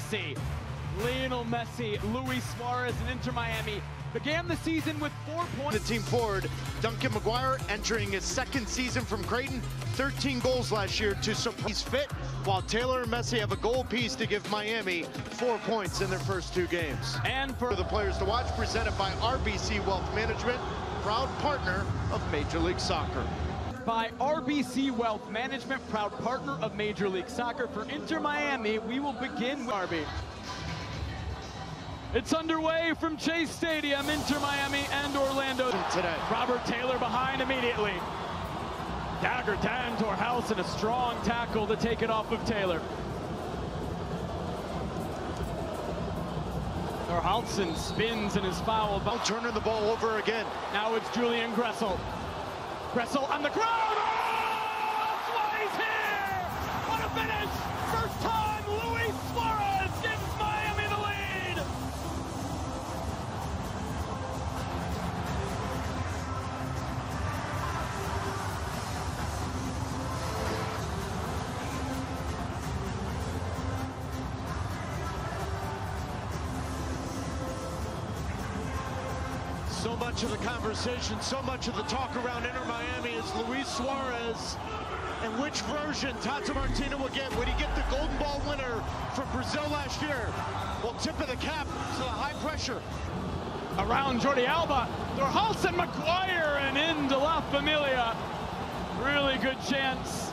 supremacy. Lionel Messi, Luis Suarez, and Inter Miami began the season with four points. The team forward, Duncan McGuire, entering his second season from Creighton, 13 goals last year to support. He's fit, while Taylor and Messi have a goal piece to give Miami four points in their first two games. And for the players to watch, presented by RBC Wealth Management, proud partner of Major League Soccer. By RBC Wealth Management, proud partner of Major League Soccer. For Inter Miami, we will begin with RB. It's underway from Chase Stadium, Inter Miami and Orlando today. Robert Taylor behind immediately. Dagur Dan Thorhallsson and a strong tackle to take it off of Taylor. Thorhallsson spins and is fouled. Turning the ball over again. Now it's Julian Gressel. Gressel on the ground. Oh, So much of the conversation, so much of the talk around Inter Miami is Luis Suarez and which version Tata Martino will get. Would he get the Golden Ball winner from Brazil last year? Well, tip of the cap to the high pressure. Around Jordi Alba. Thorhallsson McGuire and into La Familia. Really good chance.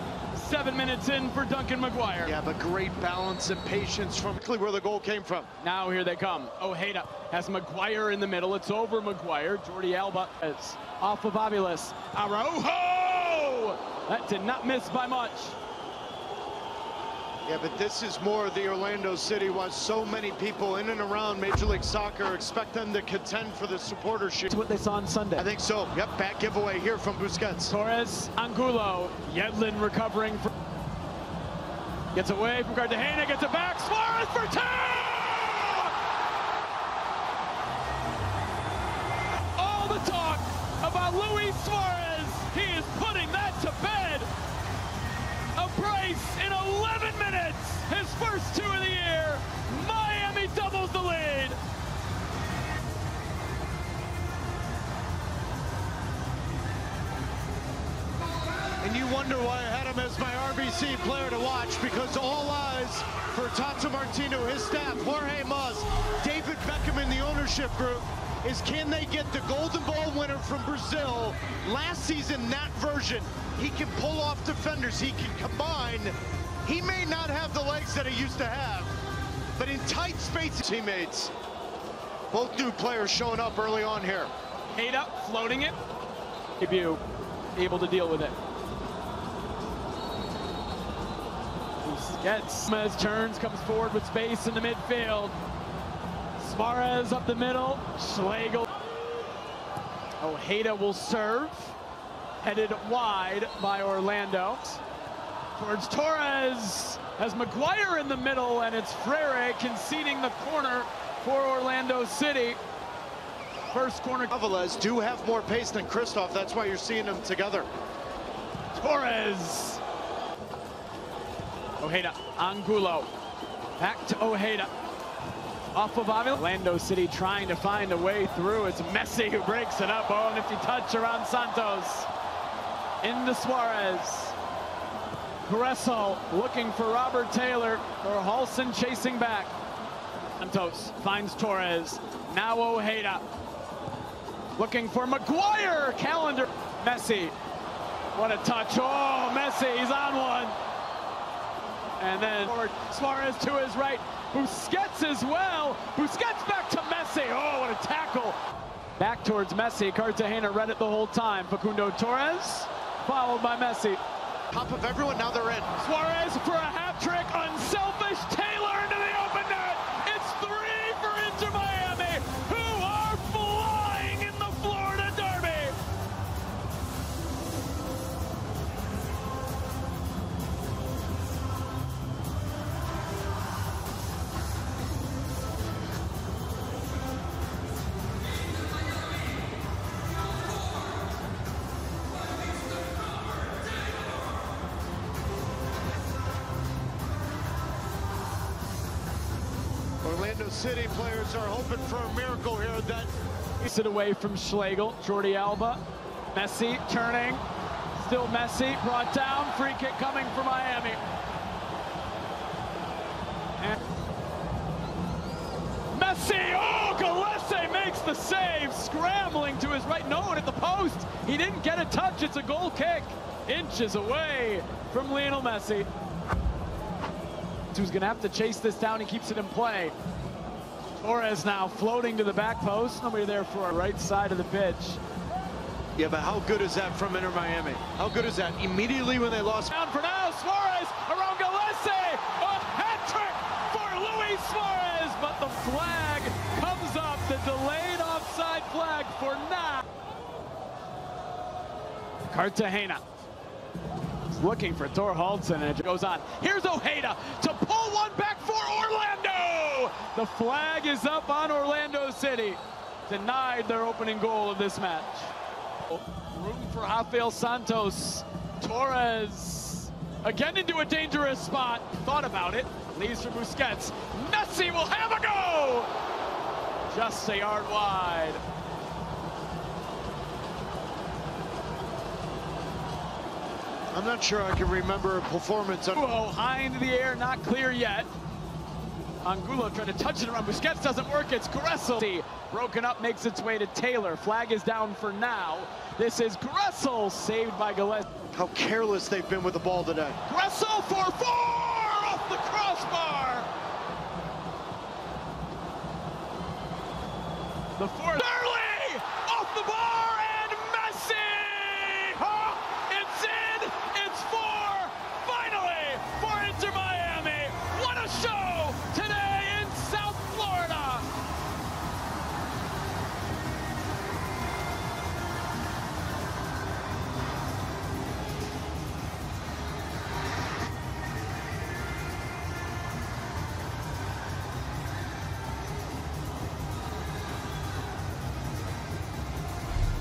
Seven minutes in for Duncan McGuire. Yeah, but great balance and patience from where the goal came from. Now here they come. Ojeda has McGuire in the middle. It's over McGuire. Jordi Alba is off of Aviles. Araujo! That did not miss by much. Yeah, but this is more the Orlando City why so many people in and around Major League Soccer expect them to contend for the supporter shield. That's what they saw on Sunday. I think so. Yep, back giveaway here from Busquets. Torres, Angulo, Yedlin recovering. From... Gets away from Cartagena, gets it back. Suarez for two! All the talk about Luis Suarez. Brace in 11 minutes. His first two of the year. Miami doubles the lead. And you wonder why I had him as my RBC player to watch because all eyes for Tata Martino, his staff, Jorge Mas, David Beckham in the ownership group is can they get the Golden Ball winner from Brazil? Last season, that version, he can pull off defenders, he can combine. He may not have the legs that he used to have, but in tight spaces, teammates. Both new players showing up early on here. Eight up, floating it. Debut, able to deal with it. Gets Gomez turns, comes forward with space in the midfield. Suarez up the middle. Schlegel. Ojeda will serve. Headed wide by Orlando. Towards Torres. Has McGuire in the middle, and it's Freire conceding the corner for Orlando City. First corner. Aviles do have more pace than Kryvtsov. That's why you're seeing them together. Torres. Ojeda, Angulo. Back to Ojeda. Off of Avila. Orlando City trying to find a way through. It's Messi who breaks it up. Oh, nifty touch around Santos. Into Suarez. Gressel looking for Robert Taylor. Thorhallsson chasing back. Santos finds Torres. Now Ojeda. Looking for McGuire. Callender. Messi. What a touch. Oh, Messi, he's on one. And then Suarez to his right. Busquets as well. Busquets back to Messi. Oh, what a tackle. Back towards Messi. Cartagena read it the whole time. Facundo Torres, followed by Messi. Top of everyone, now they're in. Suarez for a hat trick. Unselfish. Orlando City players are hoping for a miracle here that it away from Schlegel. Jordi Alba. Messi turning. Still Messi. Brought down. Free kick coming for Miami. And Messi. Oh, Gallese makes the save. Scrambling to his right. No one at the post. He didn't get a touch. It's a goal kick. Inches away from Lionel Messi. Who's going to have to chase this down. He keeps it in play. Torres now floating to the back post. Nobody there for a right side of the pitch. Yeah, but how good is that from Inter Miami? How good is that? Immediately when they lost. Down for now, Suarez around Gallese. A hat trick for Luis Suarez, but the flag comes up. The delayed offside flag for now. Cartagena is looking for Thorhallsson, and it goes on. Here's Ojeda to pull one back for Orlando. The flag is up on Orlando City. Denied their opening goal of this match. Room for Rafael Santos. Torres again into a dangerous spot. Thought about it. Leaves for Busquets. Messi will have a go. Just a yard wide. I'm not sure I can remember a performance. High into the air, not clear yet. Angulo trying to touch it around. Busquets doesn't work. It's Gressel. Broken up, makes its way to Taylor. Flag is down for now. This is Gressel, saved by Gallese. how careless they've been with the ball today. Gressel for four off the crossbar. The fourth. Burley off the bar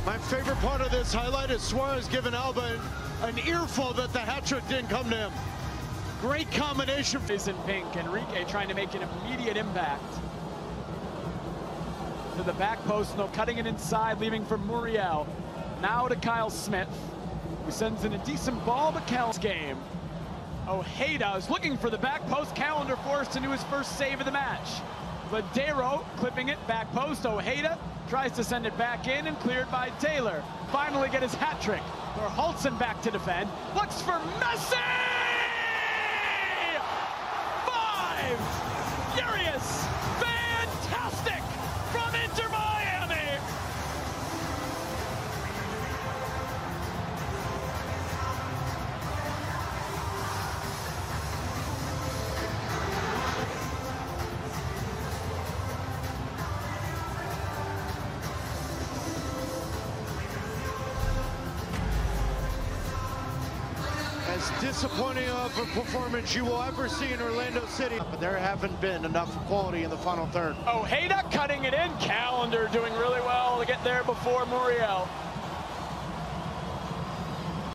My favorite part of this highlight is Suarez giving Alba an earful that the hat trick didn't come to him. Great combination. is in pink. Enrique trying to make an immediate impact. To the back post, no cutting it inside, leaving for Muriel. Now to Kyle Smith, who sends in a decent ball, but Cal's game. Ojeda is looking for the back post. Callender forced into his first save of the match. Lodeiro clipping it back post. Ojeda tries to send it back in and cleared by Taylor. Finally get his hat trick. Thorhallsson back to defend. Looks for Messi! Five! As disappointing of a performance you will ever see in Orlando City. But there haven't been enough quality in the final third. Oh, Ojeda cutting it in. Callender doing really well to get there before Muriel.